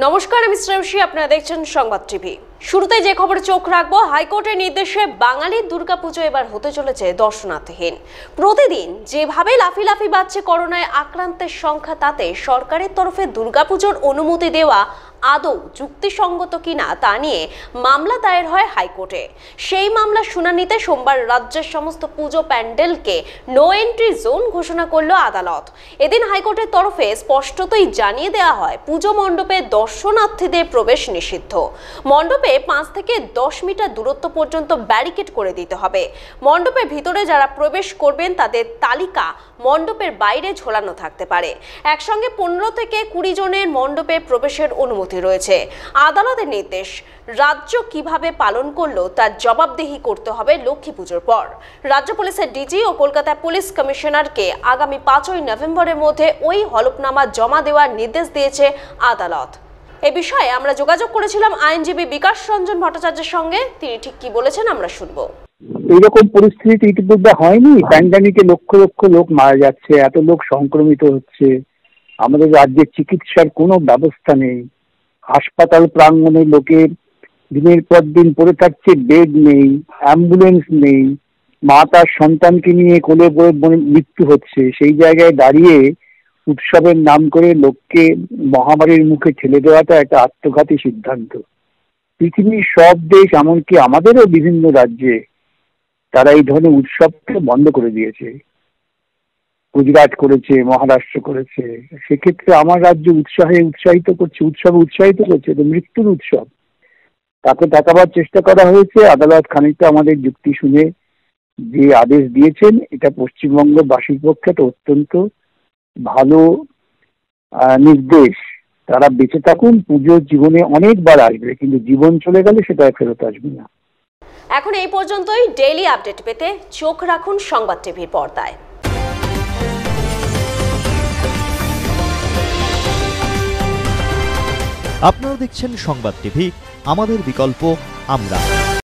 নমস্কার, আমি শ্রেয়সী, আপনারা দেখছেন সংবাদ টিভি। শুরুতে যে খবরে চোখ রাখব, হাইকোর্টের নির্দেশে বাঙালির দুর্গাপুজো এবার হতে চলেছে দর্শনার্থীহীন। প্রতিদিন যেভাবে লাফি লাফি বাড়ছে করোনায় আক্রান্তের সংখ্যা, তাতে সরকারের তরফে দুর্গাপুজোর অনুমতি দেওয়া আদৌ যুক্তিসঙ্গত কিনা তা নিয়ে মামলা দায়ের হয় হাইকোর্টে। সেই মামলা শুনানিতে সোমবার রাজ্যের সমস্ত পুজো প্যান্ডেলকে নো এন্ট্রি জোন ঘোষণা করল আদালত। এদিন হাইকোর্টের তরফে স্পষ্টতই জানিয়ে দেওয়া হয়, পুজো মণ্ডপে দর্শনার্থীদের প্রবেশ নিষিদ্ধ। মণ্ডপে পাঁচ থেকে দশ মিটার দূরত্ব পর্যন্ত ব্যারিকেড করে দিতে হবে। মণ্ডপের ভিতরে যারা প্রবেশ করবেন, তাদের তালিকা মণ্ডপের বাইরে ঝোলানো থাকতে পারে। একসঙ্গে পনেরো থেকে কুড়ি জনের মণ্ডপে প্রবেশের অনুমতি রয়েছে। আদালতের নির্দেশ, রাজ্য কীভাবে পালন করল তার জবাবদিহি করতে হবে লক্ষ্মী পুজোর পর। রাজ্য পুলিশের ডিজি ও কলকাতা পুলিশ কমিশনারকে আগামী পাঁচই নভেম্বরের মধ্যে ওই হলফনামা জমা দেওয়ার নির্দেশ দিয়েছে আদালত। এ বিষয়ে আমরা যোগাযোগ করেছিলাম আইনজীবী বিকাশ রঞ্জন ভট্টাচার্যের সঙ্গে। তিনি ঠিক কি বলেছেন আমরা শুনব। এইরকম পরিস্থিতি ইতিপূর্বে হয়নি। প্যান্ডামিকে লক্ষ লক্ষ লোক মারা যাচ্ছে, এত লোক সংক্রমিত হচ্ছে। আমাদের রাজ্যে চিকিৎসার কোনো ব্যবস্থা নেই। হাসপাতাল প্রাঙ্গণে লোকের দিনের পর দিন পড়ে থাকছে বেড নেই, অ্যাম্বুলেন্স নেই। মা তার সন্তানকে নিয়ে কোলে বয়ে মৃত্যু হচ্ছে। সেই জায়গায় দাঁড়িয়ে উৎসবের নাম করে লোককে মহামারীর মুখে ঠেলে দেওয়াটা একটা আত্মঘাতী সিদ্ধান্ত। পৃথিবীর সব দেশ, এমনকি আমাদেরও বিভিন্ন রাজ্যে তারা এই ধরনের উৎসবকে বন্ধ করে দিয়েছে। গুজরাট করেছে, মহারাষ্ট্র করেছে, সেক্ষেত্রে আমার রাজ্য উৎসাহে উৎসাহিত করছে, উৎসবে উৎসাহিত করছে তো মৃত্যুর উৎসব। তাকে দেখাবার চেষ্টা করা হয়েছে, আদালত খানিকটা আমাদের যুক্তি শুনে যে আদেশ দিয়েছেন, এটা পশ্চিমবঙ্গবাসীর পক্ষে তো অত্যন্ত ভালো নির্দেশ। তারা বেঁচে থাকুন পুজো জীবনে অনেকবার আসবে, কিন্তু জীবন চলে গেলে সেটা ফেরত আসবে না। এখন এই পর্যন্তই ডেইলি আপডেট পেতে চোখ রাখুন সংবাদ টিভির পর্দায়। আপনারা দেখছেন সংবাদ টিভি আমাদের বিকল্প আমরা।